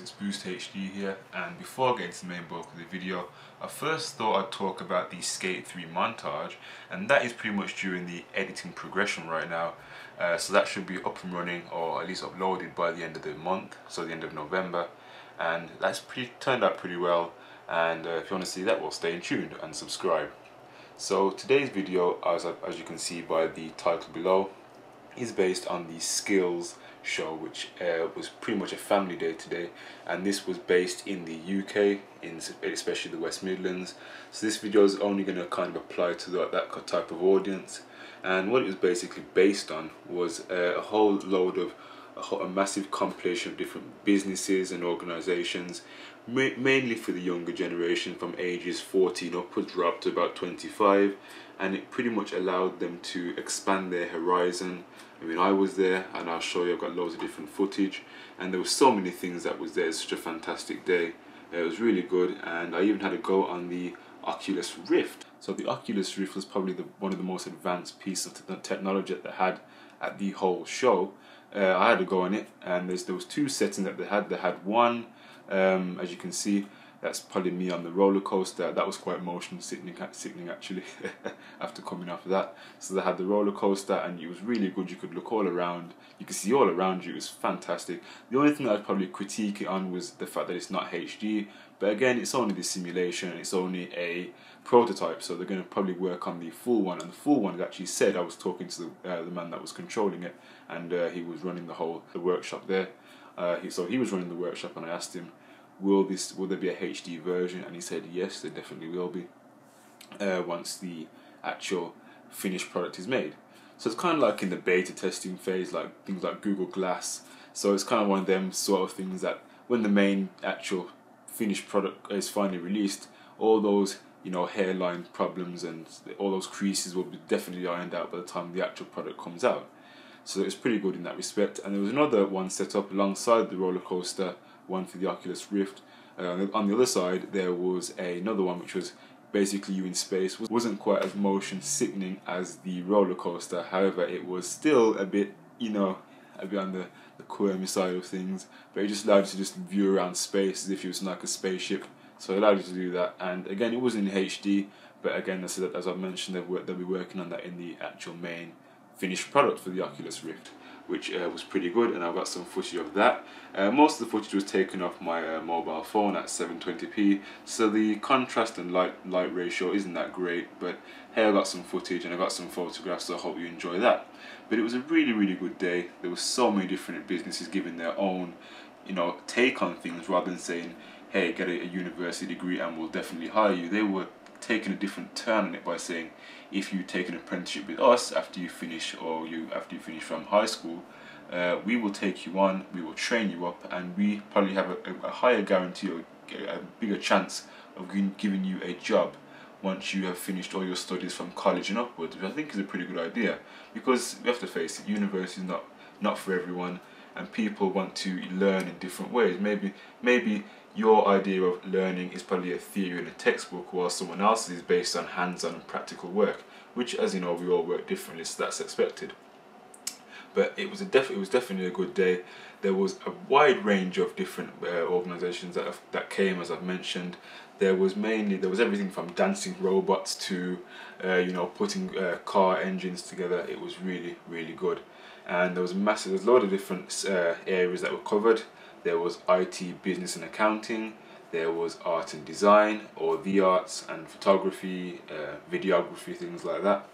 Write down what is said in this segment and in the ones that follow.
Mr. HD here and before getting to the main bulk of the video I first thought I'd talk about the Skate 3 montage and that is pretty much during the editing progression right now uh, so that should be up and running or at least uploaded by the end of the month so the end of November and that's pretty turned out pretty well and uh, if you want to see that well stay tuned and subscribe so today's video as, as you can see by the title below is based on the skills show which uh, was pretty much a family day today. And this was based in the UK in especially the West Midlands. So this video is only going to kind of apply to that, that type of audience. And what it was basically based on was uh, a whole load of a, a, massive compilation of different businesses and organizations ma mainly for the younger generation from ages 14 upwards up to about 25 and it pretty much allowed them to expand their horizon I mean, I was there, and I'll show you. I've got loads of different footage, and there were so many things that was there. It's such a fantastic day. Uh, it was really good, and I even had a go on the Oculus Rift. So the Oculus Rift was probably the, one of the most advanced pieces of technology that they had at the whole show. Uh, I had to go on it, and there was two settings that they had. They had one, um, as you can see, that's probably me on the roller coaster. That was quite emotional, sickening, sickening actually, after coming off of that. So they had the roller coaster, and it was really good. You could look all around. You could see all around you. It was fantastic. The only thing I'd probably critique it on was the fact that it's not HD. But again, it's only the simulation. It's only a prototype, so they're going to probably work on the full one. And the full one actually said I was talking to the, uh, the man that was controlling it, and uh, he was running the whole the workshop there. Uh, he, so he was running the workshop, and I asked him will this will there be a HD version? And he said yes, there definitely will be. Uh, once the actual finished product is made. So it's kind of like in the beta testing phase, like things like Google Glass. So it's kind of one of them sort of things that when the main actual finished product is finally released, all those you know hairline problems and all those creases will be definitely ironed out by the time the actual product comes out. So it's pretty good in that respect. And there was another one set up alongside the roller coaster one for the Oculus Rift. Uh, on the other side, there was a, another one which was basically you in space. Wasn't quite as motion sickening as the roller coaster. However, it was still a bit, you know, a bit on the, the quirmy side of things. But it just allowed you to just view around space as if it was like a spaceship. So it allowed you to do that. And again, it was in HD. But again, as, I've mentioned, they'll be working on that in the actual main finished product for the Oculus Rift which uh, was pretty good and I've got some footage of that. Uh, most of the footage was taken off my uh, mobile phone at 720p so the contrast and light light ratio isn't that great but hey I got some footage and I got some photographs so I hope you enjoy that. But it was a really really good day. There were so many different businesses giving their own you know take on things rather than saying hey get a, a university degree and we'll definitely hire you. They were taking a different turn on it by saying if you take an apprenticeship with us after you finish or you after you finish from high school uh, we will take you on we will train you up and we probably have a, a higher guarantee or a bigger chance of giving you a job once you have finished all your studies from college and upwards which I think is a pretty good idea. Because we have to face it university is not not for everyone and people want to learn in different ways. Maybe maybe your idea of learning is probably a theory in a textbook while someone else's is based on hands-on and practical work which as you know we all work differently so that's expected. But it was a def it was definitely a good day. There was a wide range of different uh, organizations that that came as I've mentioned. There was mainly there was everything from dancing robots to uh, you know putting uh, car engines together. It was really really good. And there was massive there's a lot of different uh, areas that were covered there was IT, business and accounting, there was art and design, or the arts and photography, uh, videography, things like that.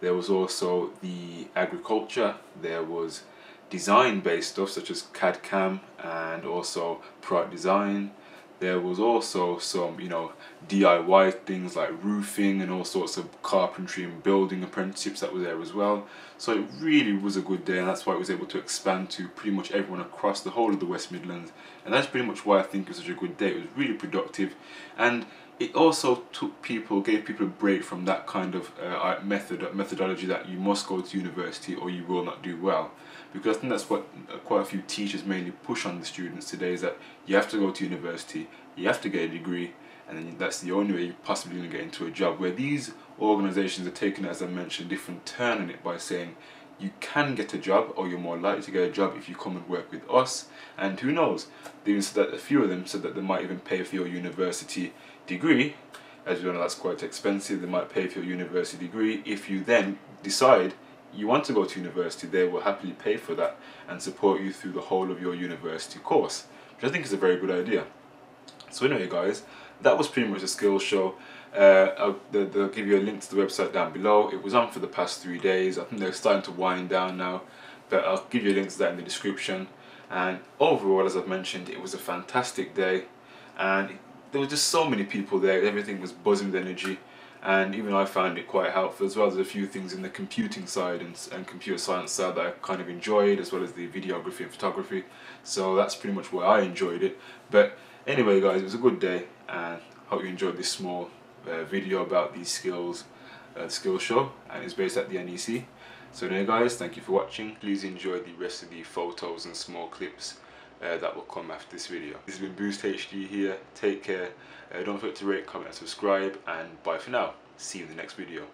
There was also the agriculture, there was design based stuff such as CAD CAM and also product design, there was also some, you know, DIY things like roofing and all sorts of carpentry and building apprenticeships that were there as well. So it really was a good day and that's why it was able to expand to pretty much everyone across the whole of the West Midlands. And that's pretty much why I think it was such a good day. It was really productive and it also took people, gave people a break from that kind of uh, method methodology that you must go to university or you will not do well. Because I think that's what quite a few teachers mainly push on the students today is that you have to go to university, you have to get a degree, and then that's the only way you're possibly going to get into a job. Where these organisations are taking, as I mentioned, a different turn on it by saying, you can get a job or you're more likely to get a job if you come and work with us. And who knows? They even said that a few of them said that they might even pay for your university degree as you know that's quite expensive they might pay for your university degree if you then decide you want to go to university they will happily pay for that and support you through the whole of your university course which I think is a very good idea so anyway guys that was pretty much a skills show uh, they'll, they'll, give you a link to the website down below. It was on for the past three days. I think they're starting to wind down now, but I'll give you a link to that in the description. And overall, as I've mentioned, it was a fantastic day, and there were just so many people there. Everything was buzzing with energy, and even I found it quite helpful as well. as a few things in the computing side and, and computer science side that I kind of enjoyed, as well as the videography and photography. So that's pretty much why I enjoyed it. But anyway, guys, it was a good day, and hope you enjoyed this small uh, video about these skills, uh, skill show, and it's based at the NEC. So anyway guys, thank you for watching. Please enjoy the rest of the photos and small clips uh, that will come after this video. This has been Boost HD here. Take care. Uh, don't forget to rate, comment, and subscribe. And bye for now. See you in the next video.